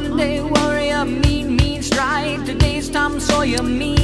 Monday warrior, mean, mean stride. Today's Tom Sawyer, mean.